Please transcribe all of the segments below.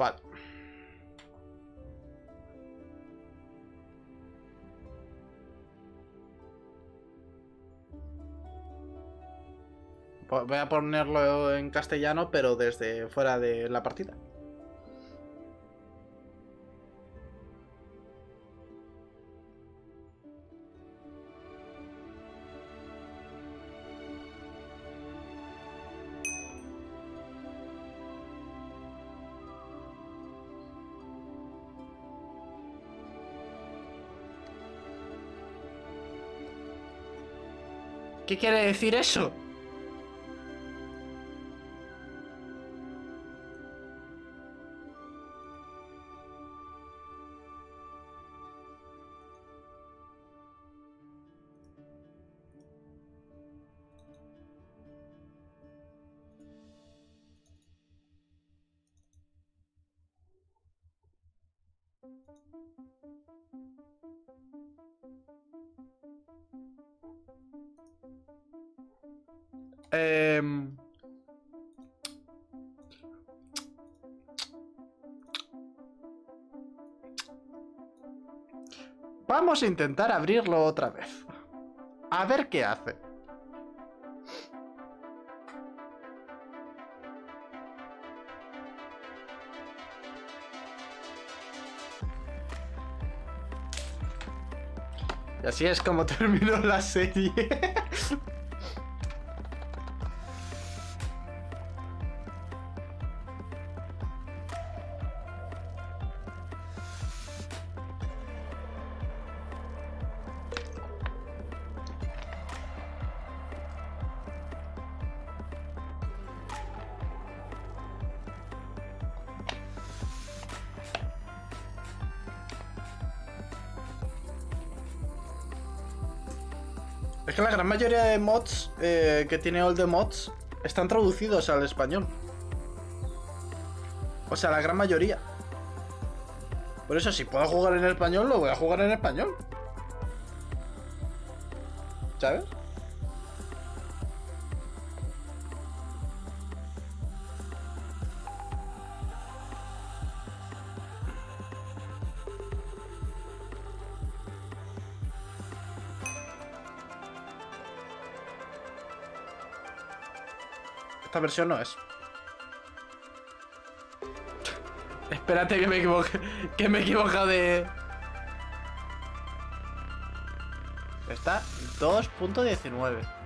Vale. Voy a ponerlo en castellano, pero desde fuera de la partida. ¿Qué quiere decir eso? Em, Vamos a intentar abrirlo otra vez. A ver qué hace. Y así es como terminó la serie. Mayoría de mods eh, que tiene All the Mods están traducidos al español. O sea, la gran mayoría. Por eso, si puedo jugar en español, lo voy a jugar en español. ¿Sabes? Esta versión no es. Espérate que me equivoque. Que me he equivocado de. Está 2.19.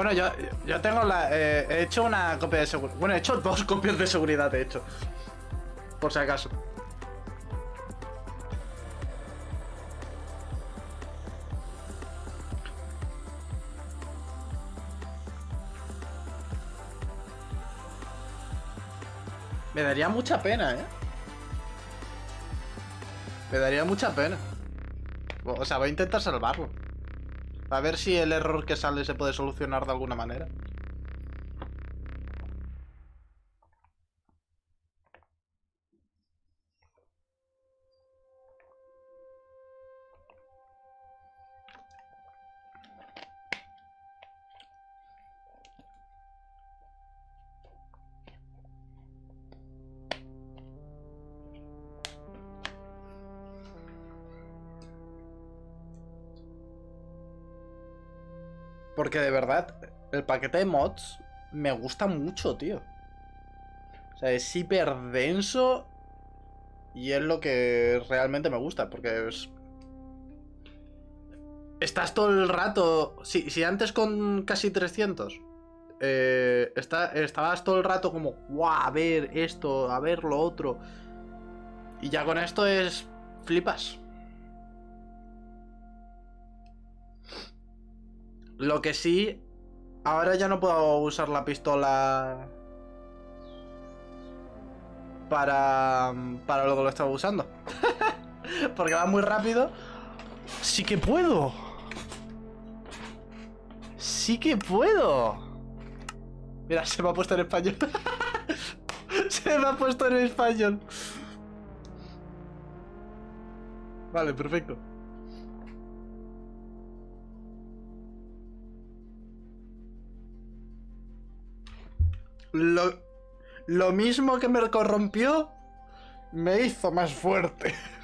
Bueno, yo, yo tengo la. eh, he hecho una copia de seguridad. Bueno, he hecho dos copias de seguridad, de hecho. Por si acaso. Me daría mucha pena, ¿eh? Me daría mucha pena. O sea, voy a intentar salvarlo. A ver si el error que sale se puede solucionar de alguna manera. Porque de verdad, el paquete de mods me gusta mucho, tío. O sea, es hiper denso y es lo que realmente me gusta, porque es... Estás todo el rato... Si, antes con casi 300 eh, está, estabas todo el rato como, guau, a ver esto, a ver lo otro. Y ya con esto es... flipas. Lo que sí, ahora ya no puedo usar la pistola para, para lo que lo estaba usando. Porque va muy rápido. Sí que puedo. Sí que puedo. Mira, se me ha puesto en español. se me ha puesto en español. Vale, perfecto. Lo, lo mismo que me corrompió, me hizo más fuerte.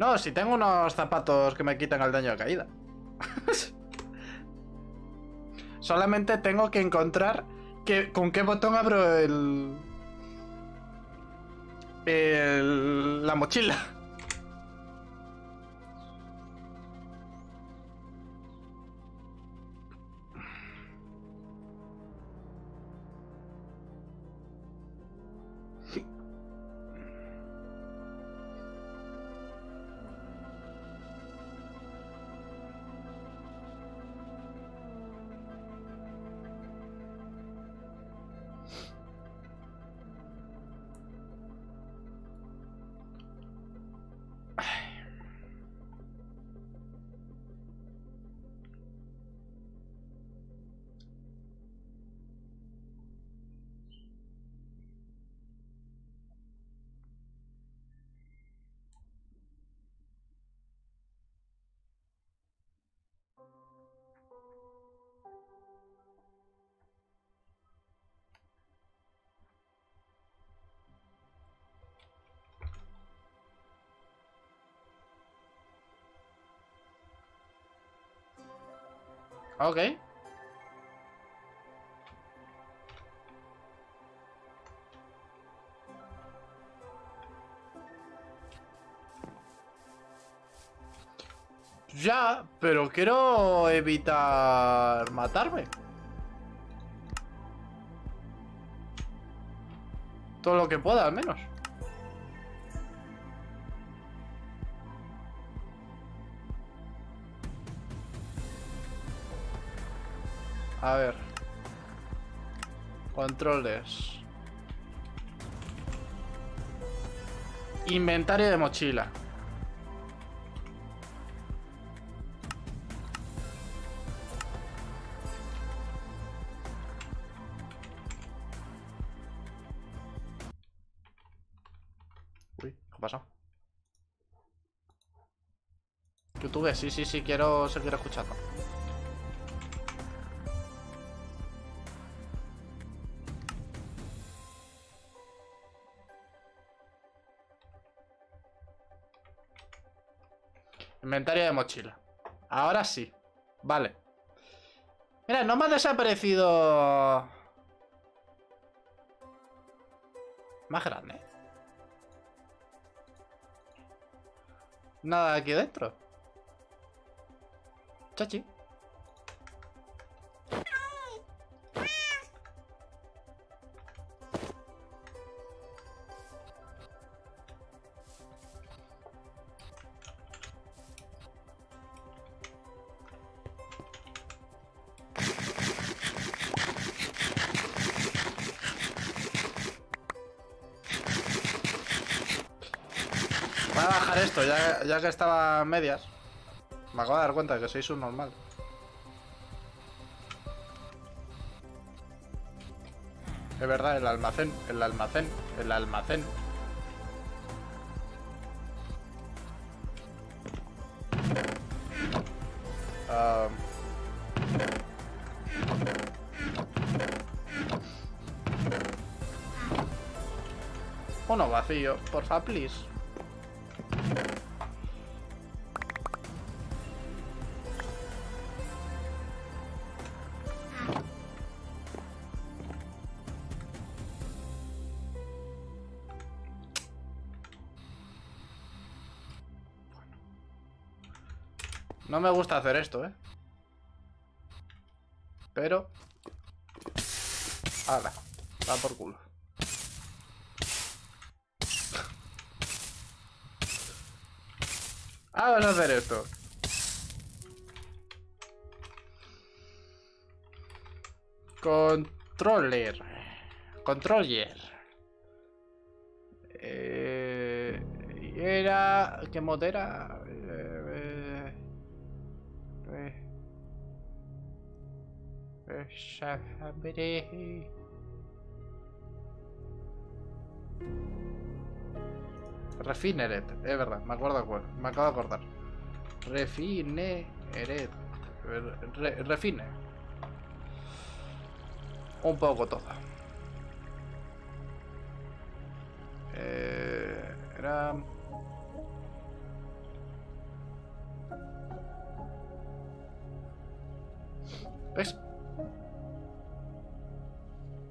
No, si tengo unos zapatos que me quitan el daño de caída. Solamente tengo que encontrar que, con qué botón abro el, el la mochila. Ok. Ya, pero quiero evitar matarme. Todo lo que pueda, al menos. A ver. Controles. Inventario de mochila. Uy, ¿qué pasa? YouTube, sí, sí, sí, quiero seguir escuchando. Inventario de mochila. Ahora sí. Vale. Mira, no me ha desaparecido... Más grande. Nada aquí dentro. Chachi. Esto, ya, ya que estaba medias. Me acabo de dar cuenta de que sois un normal. Es verdad, el almacén, el almacén, el almacén. Ah. Uno vacío, porfa, please. No me gusta hacer esto, ¿eh? Pero... Ahora, va por culo. Vamos a hacer esto. Controller. Controller. Eh, era... ¿Qué mod era? Refineret, es verdad, me acuerdo, me acabo de acordar. Refineret. Re- refine. Un poco todo. Eh, era...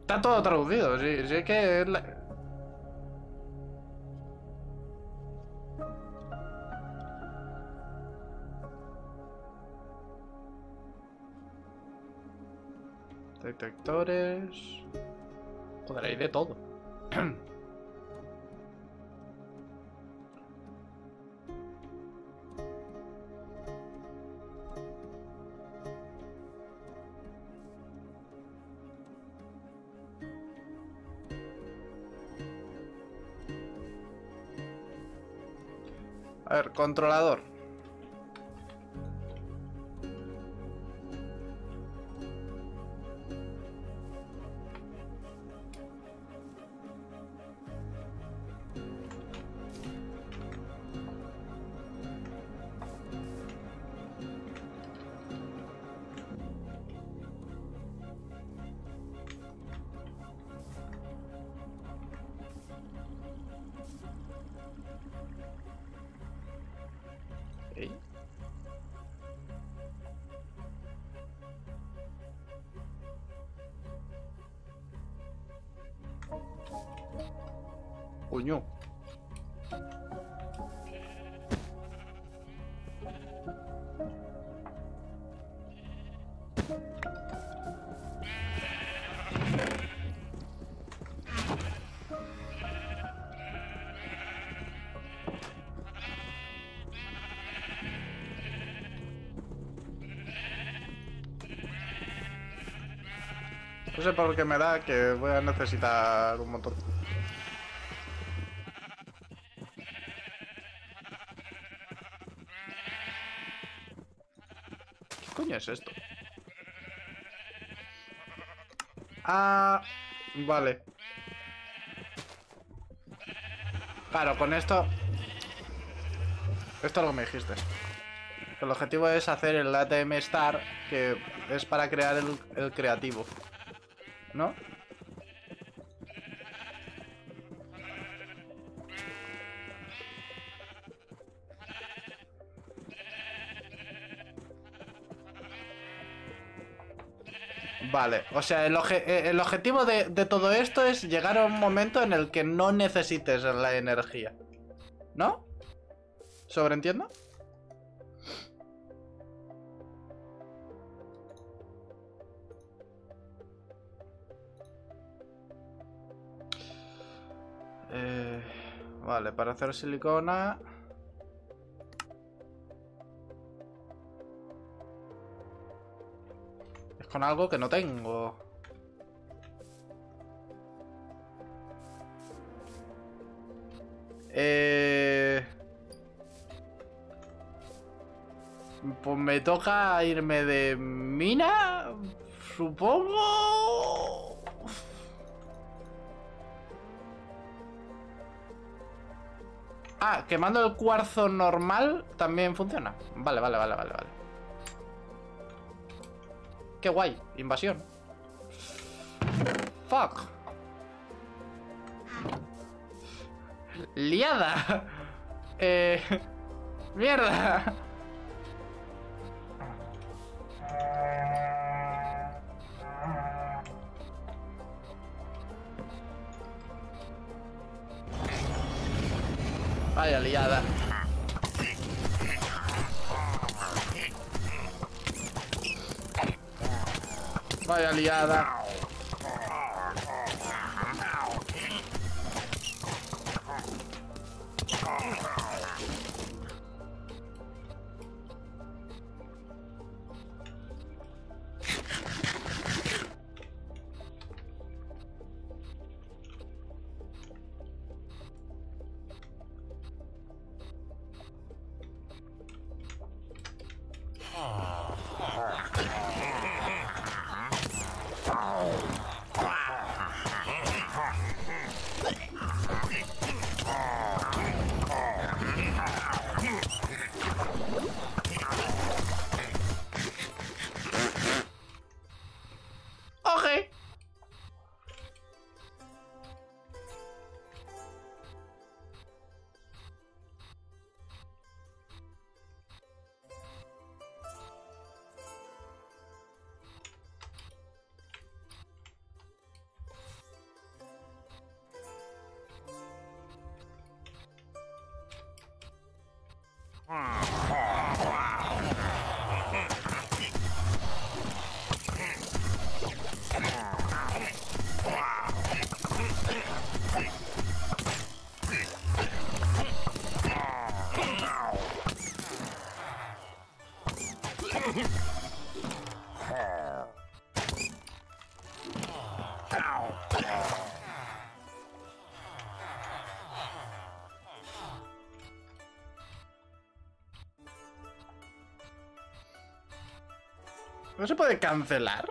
Está todo traducido, sí, sí que es la- Detectores. Joder, hay de todo. A ver, controlador. Coño. No sé por qué me da que voy a necesitar un montón. Es esto? Ah, vale. Claro, con esto... Esto es lo que me dijiste. El objetivo es hacer el ATM Star, que es para crear el, el creativo. ¿No? Vale, o sea, el, oje- eh, el objetivo de, de todo esto es llegar a un momento en el que no necesites la energía. ¿No? ¿Sobreentiendo? Eh, vale, para hacer silicona... con algo que no tengo. Eh... Pues me toca irme de mina, supongo. Ah, quemando el cuarzo normal también funciona. Vale, vale, vale, vale, vale. Qué guay, invasión. Fuck. Liada. Eh... Mierda. Vaya liada. Vaya liada. Hmm. ¿No se puede cancelar?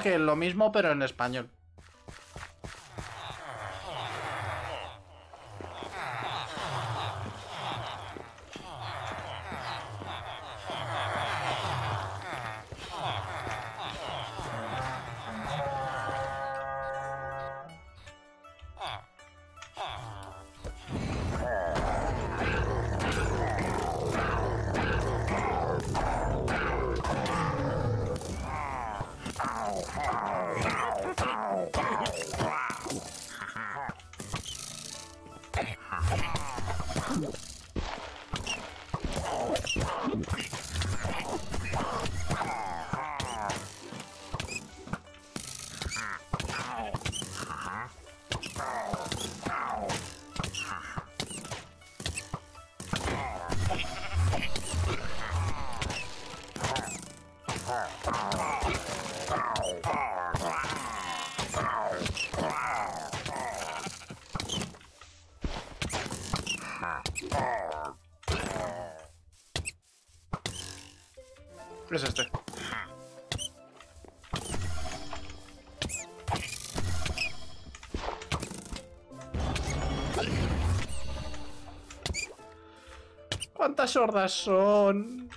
Que lo mismo, pero en español. Es este. ¿Cuántas hordas son?